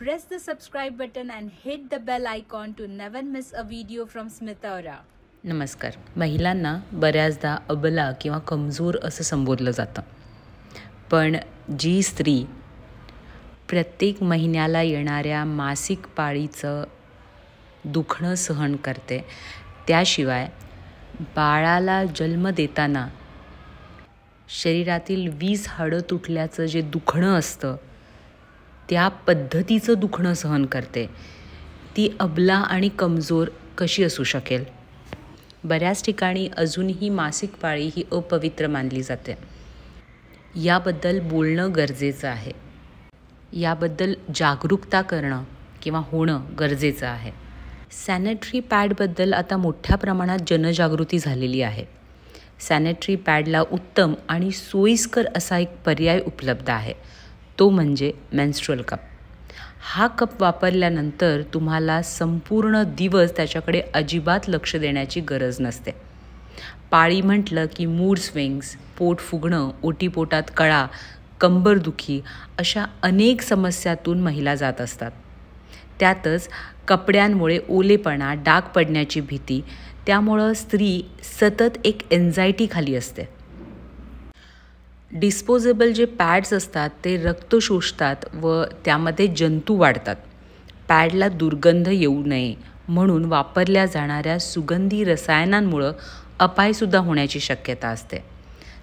Press the subscribe button and hit the bell icon to never miss a video from Smithara. नमस्कार महिलांना बऱ्याचदा अबला किंवा कमजोर असं संबोधलं जातं पण जी स्त्री प्रत्येक महिन्याला येणाऱ्या मासिक पाळीचं दुखणं सहन करते त्याशिवाय बाळाला जन्म देताना शरीरातील वीस हाडं तुटल्याचं जे दुखणं असतं त्या पद्धतीचं दुखणं सहन करते. ती अबला आणि कमजोर कशी असू शकेल? बऱ्याच ठिकाणी अजूनही मासिक पाळी ही अपवित्र मानली जाते. याबद्दल बोलणं गरजेचं आहे. याबद्दल जागरूकता करणं किंवा होणं गरजेचं आहे. सॅनिटरी पॅडबद्दल आता मोठ्या प्रमाणात जनजागृती झालेली आहे. सॅनिटरी पॅडला उत्तम आणि सोयीस्कर असा एक पर्याय उपलब्ध आहे. तो म्हणजे मेन्स्ट्रुअल कप हा कप वापरल्यानंतर तुम्हाला संपूर्ण दिवस त्याच्याकडे अजिबात लक्ष देण्याची गरज नसते. पाळी म्हटलं की मूड स्विंग्स पोट फुगणं ओटीपोटात कळा कंबरदुखी अशा अनेक समस्यातून महिला जात असतात. त्यातच कपड्यांमुळे ओलेपणा डाग पडण्याची भीती त्यामुळं स्त्री सतत एक एन्झायटीखाली असते. डिस्पोजेबल जे पॅड्स असतात ते रक्त शोषतात व त्यामध्ये जंतू वाढतात. पॅडला दुर्गंध येऊ नये म्हणून वापरल्या जाणाऱ्या सुगंधी रसायनांमुळं अपायसुद्धा होण्याची शक्यता असते.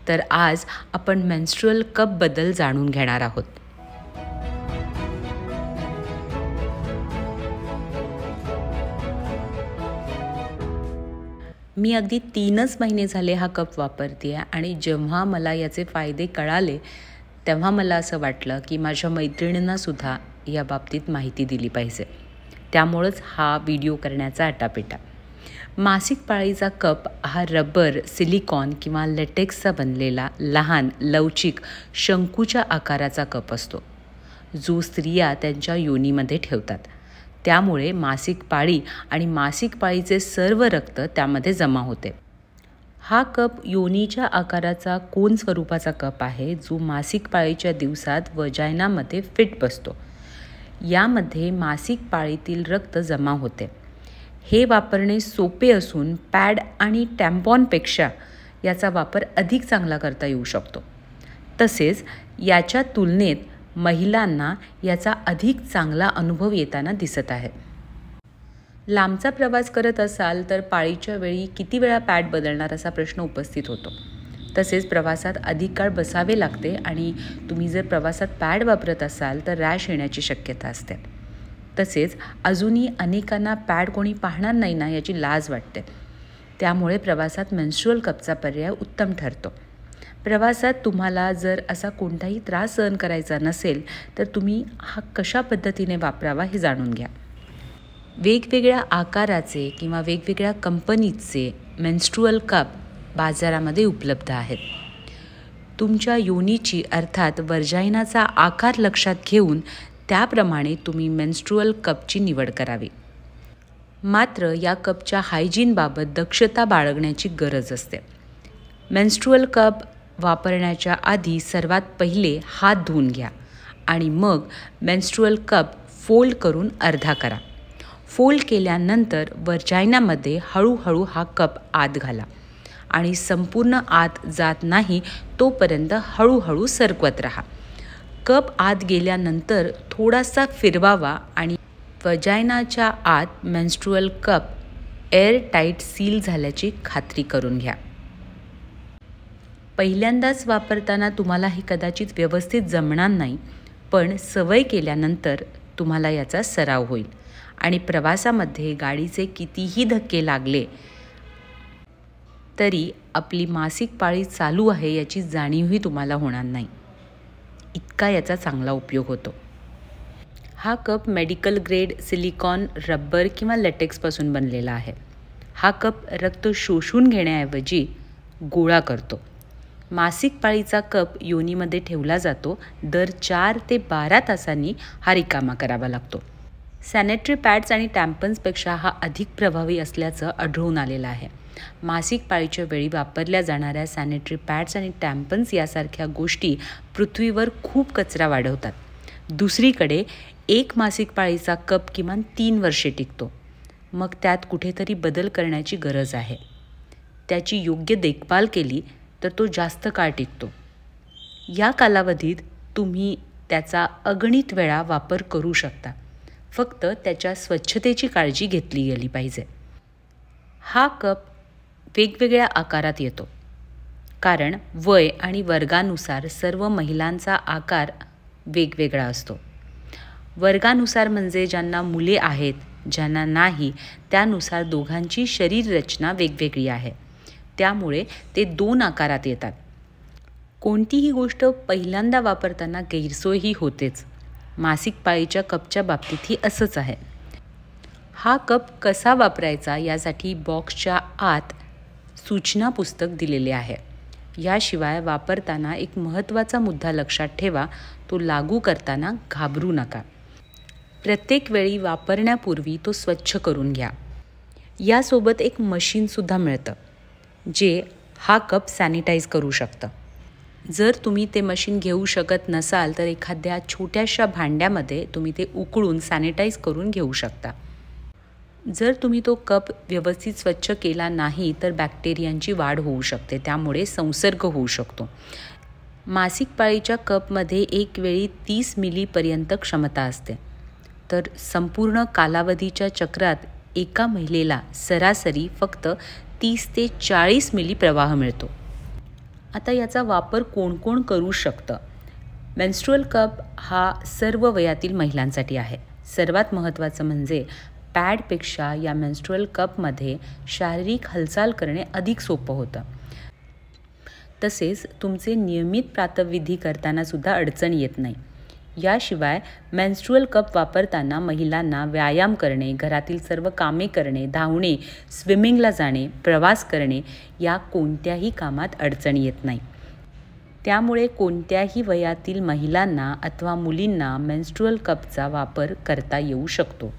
तर आज आपण मेन्स्ट्रुअल कपबद्दल जाणून घेणार आहोत. मी अगदी तीनच महिने झाले हा कप वापरते आहे आणि जेव्हा मला याचे फायदे कळाले तेव्हा मला असं वाटलं की माझ्या मैत्रिणींनासुद्धा या बाबतीत माहिती दिली पाहिजे. त्यामुळंच हा व्हिडिओ करण्याचा आटापिटा. मासिक पाळीचा कप हा रबर सिलिकॉन किंवा लेटेक्सचा बनलेला लहान लवचिक शंकूच्या आकाराचा कप असतो. जो स्त्रिया त्यांच्या योनीमध्ये ठेवतात. त्यामुळे मासिक पाळी आणि मासिक पाळीचे सर्व रक्त त्यामध्ये जमा होते. हा कप योनीच्या आकाराचा कोन स्वरूपाचा कप आहे जो मासिक पाळीच्या दिवसात वजायनामध्ये फिट बसतो. यामध्ये मासिक पाळीतील रक्त जमा होते. हे वापरणे सोपे असून पॅड आणि टॅम्पॉनपेक्षा याचा वापर अधिक चांगला करता येऊ शकतो. तसेच याच्या तुलनेत महिलांना याचा अधिक चांगला अनुभव येताना दिसत आहे. लांबचा प्रवास करत असाल तर पाळीच्या वेळी किती वेळा पॅड बदलणार असा प्रश्न उपस्थित होतो. तसेच प्रवासात अधिक काळ बसावे लागते आणि तुम्ही जर प्रवासात पॅड वापरत असाल तर रॅश येण्याची शक्यता असते. तसेच अजूनही अनेकांना पॅड कोणी पाहणार नाही ना याची लाज वाटते. त्यामुळे प्रवासात मेन्स्युअल कपचा पर्याय उत्तम ठरतो. प्रवासात तुम्हाला जर असा कोणताही त्रास सहन करायचा नसेल तर तुम्ही हा कशा पद्धतीने वापरावा हे जाणून घ्या. वेगवेगळ्या आकाराचे किंवा वेगवेगळ्या कंपनीचे मेन्स्ट्रुअल कप बाजारामध्ये उपलब्ध आहेत. तुमच्या योनीची अर्थात वर्जायनाचा आकार लक्षात घेऊन त्याप्रमाणे तुम्ही मेन्स्ट्रुअल कपची निवड करावी. मात्र या कपच्या हायजीनबाबत दक्षता बाळगण्याची गरज असते. मेन्स्ट्रुअल कप वापरण्याच्या आधी सर्वात पहिले हात धुवून घ्या आणि मग मेन्स्ट्रुअल कप फोल्ड करून अर्धा करा. फोल्ड केल्यानंतर वर्जायनामध्ये हळूहळू हा कप आत घाला आणि संपूर्ण आत जात नाही तोपर्यंत हळूहळू सरकवत राहा. कप आत गेल्यानंतर थोडासा फिरवावा आणि वजायनाच्या आत menstrual cup air tight seal झाल्याची खात्री करून घ्या. पहिल्यांदाच वापरताना तुम्हाला हे कदाचित व्यवस्थित जमणार नाही पण सवय केल्यानंतर तुम्हाला याचा सराव होईल. आणि प्रवासामध्ये गाडीचे कितीही धक्के लागले तरी आपली मासिक पाळी चालू आहे याची जाणीवही तुम्हाला होणार नाही. इतका याचा चांगला उपयोग होतो. हा cup medical grade silicone rubber किंवा लेटेक्सपासून बनलेला आहे. हा कप रक्त शोषून घेण्याऐवजी गोळा करतो. मासिक पाळीचा कप योनीमध्ये ठेवला जातो. दर चार ते बारा तासांनी हा रिकामा करावा लागतो. सॅनिटरी पॅड्स आणि टॅम्पन्सपेक्षा हा अधिक प्रभावी असल्याचं आढळून आलेलं आहे. मासिक पाळीच्या वेळी वापरल्या जाणाऱ्या सॅनिटरी पॅड्स आणि टॅम्पन्स यासारख्या गोष्टी पृथ्वीवर खूप कचरा वाढवतात. दुसरीकडे एक मासिक पाळीचा कप किमान तीन वर्षे टिकतो. मग त्यात कुठेतरी बदल करण्याची गरज आहे. त्याची योग्य देखभाल केली तर तो जास्त काळ टिकतो. या कालावधीत तुम्ही त्याचा अगणित वेळा वापर करू शकता. फक्त त्याच्या स्वच्छतेची काळजी घेतली गेली पाहिजे. हा कप वेगवेगळ्या आकारात येतो. कारण वय आणि वर्गानुसार सर्व महिलांचा आकार वेगवेगळा असतो. वर्गानुसार म्हणजे ज्यांना मुले आहेत ज्यांना नाही त्यानुसार दोघांची शरीररचना वेगवेगळी आहे. त्यामुळे ते दोन आकारात येतात. कोणतीही गोष्ट पहिल्यांदा वापरताना गैरसोयही होतेच. मासिक पाळीच्या कपच्या बाबतीतही असंच आहे. हा कप कसा वापरायचा यासाठी बॉक्सच्या आत सूचना पुस्तक दिलेले आहे. याशिवाय वापरताना एक महत्त्वाचा मुद्दा लक्षात ठेवा तो लागू करताना घाबरू नका. प्रत्येक वेळी वापरण्यापूर्वी तो स्वच्छ करून घ्या. यासोबत एक मशीनसुद्धा मिळतं. जे हा कप सॅनिटाईज करू शकतं. जर तुम्ही ते मशीन घेऊ शकत नसाल तर एखाद्या छोट्याशा भांड्यामध्ये तुम्ही ते उकळून सॅनिटाईज करून घेऊ शकता. जर तुम्ही तो कप व्यवस्थित स्वच्छ केला नाही तर बॅक्टेरियांची वाढ होऊ शकते. त्यामुळे संसर्ग होऊ शकतो. मासिक पाळीच्या कपमध्ये एक वेळी तीस मिलीपर्यंत क्षमता असते. तर संपूर्ण कालावधीच्या चक्रात एका महिलेला सरासरी फक्त तीस ते चाळीस मिली प्रवाह मिळतो. आता याचा वापर कोण कोण करू शकतं? मेन्स्ट्रुअल कप हा सर्व वयातील महिलांसाठी आहे. सर्वात महत्त्वाचं म्हणजे पॅडपेक्षा या मेन्स्ट्रुअल कपमध्ये शारीरिक हालचाल करणे अधिक सोपं होतं. तसेच तुमचे नियमित प्रातविधी करतानासुद्धा अडचण येत नाही. याशिवाय मेन्स्ट्रुअल कप वापरताना महिलांना व्यायाम करणे घरातील सर्व कामे करणे धावणे स्विमिंगला जाणे प्रवास करणे या कोणत्याही कामात अडचण येत नाही. त्यामुळे कोणत्याही वयातील महिलांना अथवा मुलींना मेन्स्ट्रुअल कपचा वापर करता येऊ शकतो.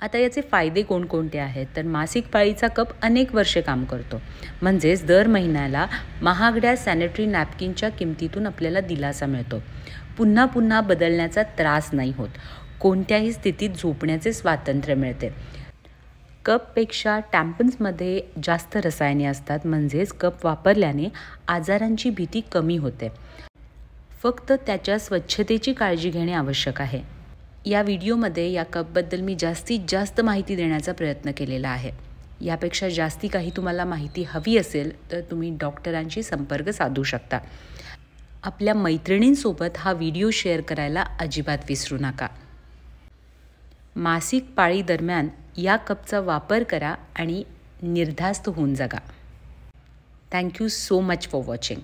आता याचे फायदे कोणकोणते आहेत? तर मासिक पाळीचा कप अनेक वर्षे काम करतो. म्हणजेच दर महिन्याला महागड्या सॅनिटरी नॅपकिनच्या किमतीतून आपल्याला दिलासा मिळतो. पुन्हा पुन्हा बदलण्याचा त्रास नाही होत. कोणत्याही स्थितीत झोपण्याचे स्वातंत्र्य मिळते. कपपेक्षा टॅम्पन्समध्ये जास्त रसायने असतात. म्हणजेच कप वापरल्याने आजारांची भीती कमी होते. फक्त त्याच्या स्वच्छतेची काळजी घेणे आवश्यक आहे. या व्हिडिओमध्ये या कपबद्दल मी जास्तीत जास्त माहिती देण्याचा प्रयत्न केलेला आहे. यापेक्षा जास्ती काही तुम्हाला माहिती हवी असेल तर तुम्ही डॉक्टरांशी संपर्क साधू शकता. आपल्या मैत्रिणींसोबत हा व्हिडिओ शेअर करायला अजिबात विसरू नका. मासिक पाळी दरम्यान या कपचा वापर करा आणि निर्धास्त होऊन जगा. Thank you so much for watching